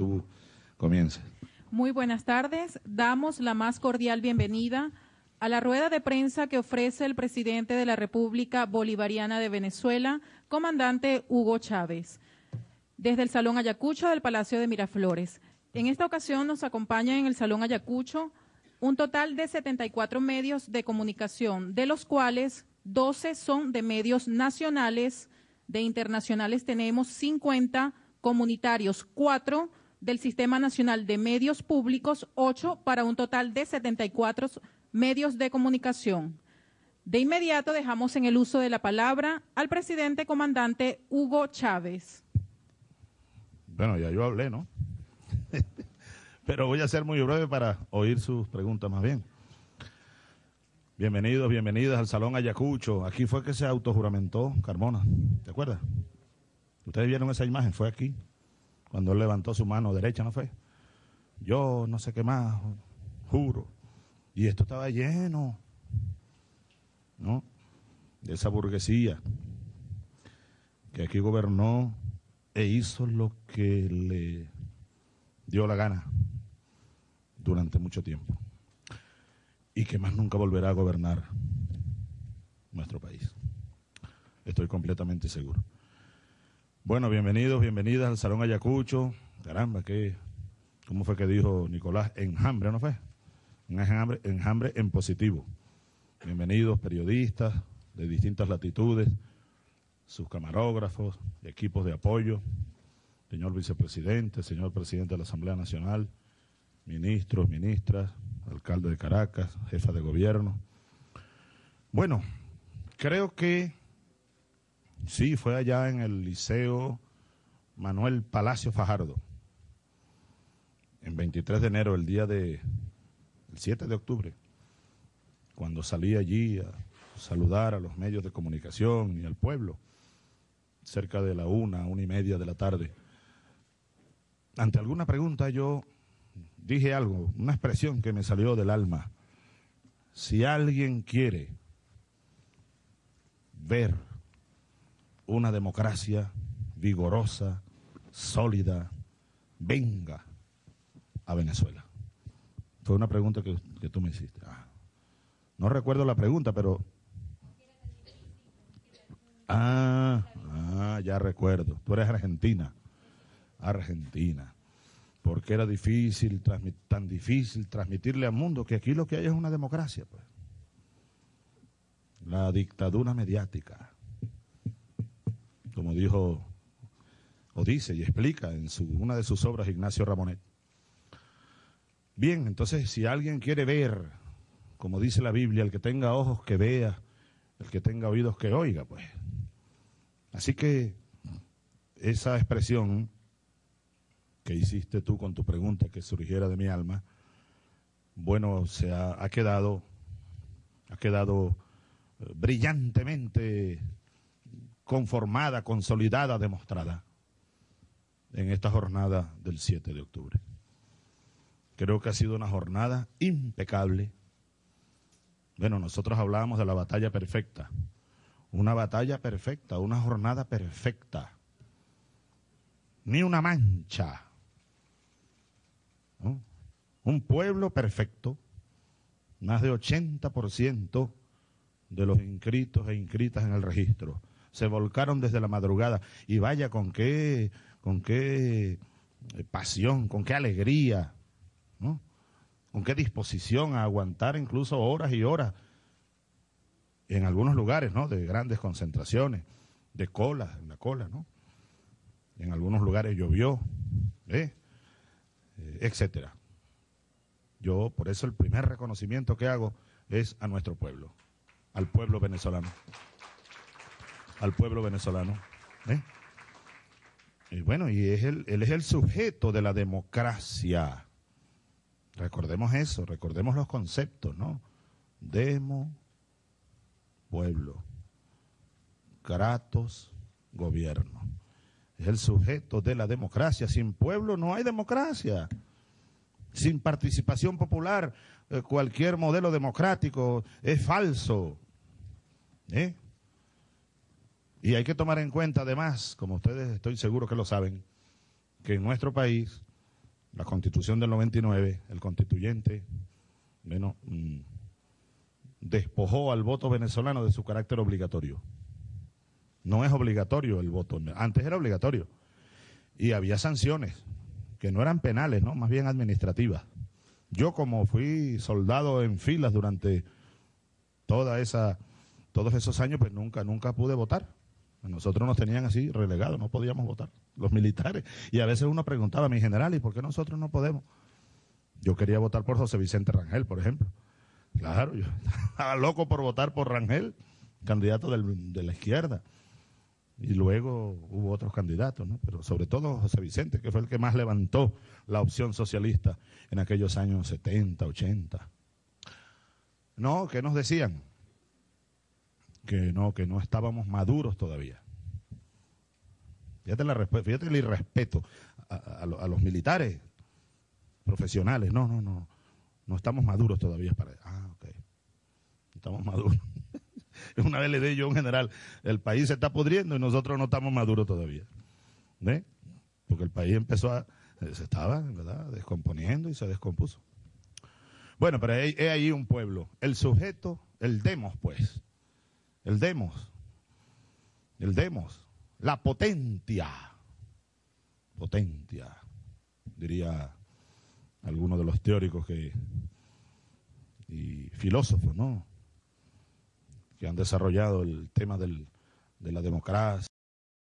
tú. Muy buenas tardes. Damos la más cordial bienvenida a la rueda de prensa que ofrece el presidente de la República Bolivariana de Venezuela, comandante Hugo Chávez, desde el Salón Ayacucho del Palacio de Miraflores. En esta ocasión nos acompaña en el Salón Ayacucho un total de 74 medios de comunicación, de los cuales 12 son de medios nacionales, de internacionales tenemos 50 comunitarios, 4 del Sistema Nacional de Medios Públicos, 8 para un total de 74 medios de comunicación. De inmediato dejamos en el uso de la palabra al presidente comandante Hugo Chávez. Bueno, ya yo hablé, ¿no? Pero voy a ser muy breve para oír sus preguntas más bien. Bienvenidos, bienvenidas al Salón Ayacucho. Aquí fue que se autojuramentó Carmona, ¿te acuerdas? Ustedes vieron esa imagen, fue aquí, cuando él levantó su mano derecha, ¿no fue? Yo no sé qué más, juro. Y esto estaba lleno, ¿no? De esa burguesía que aquí gobernó e hizo lo que le dio la gana durante mucho tiempo y que más nunca volverá a gobernar nuestro país. Estoy completamente seguro. Bueno, bienvenidos, bienvenidas al Salón Ayacucho. Caramba, ¿qué? ¿Cómo fue que dijo Nicolás? Enjambre, ¿no fue? Enjambre, enjambre en positivo. Bienvenidos periodistas de distintas latitudes, sus camarógrafos, equipos de apoyo, señor vicepresidente, señor presidente de la Asamblea Nacional, ministros, ministras, alcalde de Caracas, jefa de gobierno. Bueno, creo que sí, fue allá en el Liceo Manuel Palacio Fajardo, en 23 de enero, el día de, el 7 de octubre, cuando salí allí a saludar a los medios de comunicación y al pueblo, cerca de la una, una y media de la tarde. Ante alguna pregunta yo dije algo, una expresión que me salió del alma. Si alguien quiere ver una democracia vigorosa, sólida, venga a Venezuela. Fue una pregunta que, tú me hiciste. Ah, no recuerdo la pregunta, pero... Ah, ah, ya recuerdo. Tú eres argentina. Argentina porque era difícil, tan difícil transmitirle al mundo que aquí lo que hay es una democracia, pues. La dictadura mediática, como dijo o dice y explica en una de sus obras Ignacio Ramonet. Bien, entonces si alguien quiere ver, como dice la Biblia, el que tenga ojos que vea, el que tenga oídos que oiga, pues. Así que esa expresión que hiciste tú con tu pregunta que surgiera de mi alma, bueno, se ha, quedado, ha quedado eh, brillantemente conformada, consolidada, demostrada en esta jornada del 7 de octubre. Creo que ha sido una jornada impecable. Bueno, nosotros hablábamos de la batalla perfecta, una batalla perfecta, una jornada perfecta, ni una mancha, un pueblo perfecto, más de 80% de los inscritos e inscritas en el registro. Se volcaron desde la madrugada y vaya con qué, con qué eh, pasión, con qué alegría, ¿no? con qué disposición a aguantar incluso horas y horas en algunos lugares, ¿no? De grandes concentraciones, de cola, en la cola, ¿no? En algunos lugares llovió, ¿eh? Eh, etcétera. Yo, por eso, el primer reconocimiento que hago es a nuestro pueblo, al pueblo venezolano. Al pueblo venezolano. ¿eh? Y bueno, y es él es el sujeto de la democracia. Recordemos eso, recordemos los conceptos, ¿no? Demo, pueblo. Kratos, gobierno es el sujeto de la democracia. Sin pueblo no hay democracia. Sin participación popular, eh, cualquier modelo democrático es falso. ¿Eh? Y hay que tomar en cuenta además, como ustedes estoy seguro que lo saben, que en nuestro país la constitución del 99, el constituyente, bueno, mm, despojó al voto venezolano de su carácter obligatorio. No es obligatorio el voto, antes era obligatorio. Y había sanciones, que no eran penales, ¿no? Más bien administrativas. Yo como fui soldado en filas durante toda esa, todos esos años, pues nunca, nunca pude votar. Nosotros nos tenían así relegados, no podíamos votar, los militares. Y a veces uno preguntaba a mi general, ¿y por qué nosotros no podemos? Yo quería votar por José Vicente Rangel, por ejemplo. Claro, yo estaba loco por votar por Rangel, candidato del, de la izquierda. Y luego hubo otros candidatos, ¿no? Pero sobre todo José Vicente, que fue el que más levantó la opción socialista en aquellos años 70, 80. No, ¿qué nos decían? Que no, que no estábamos maduros todavía. Fíjate, la, fíjate el irrespeto a, los militares profesionales. No, no, no. No estamos maduros todavía. Ah, ok. Estamos maduros. Una vez le dije yo un general, el país se está pudriendo y nosotros no estamos maduros todavía. ¿Ve? Porque el país empezó a. Se estaba, ¿verdad?, descomponiendo y se descompuso. Bueno, pero hay, hay ahí un pueblo. El sujeto, el demos, pues. El demos. El demos. La potentia. Potentia. Diría algunos de los teóricos que y filósofos, ¿no? Que han desarrollado el tema del, de la democracia.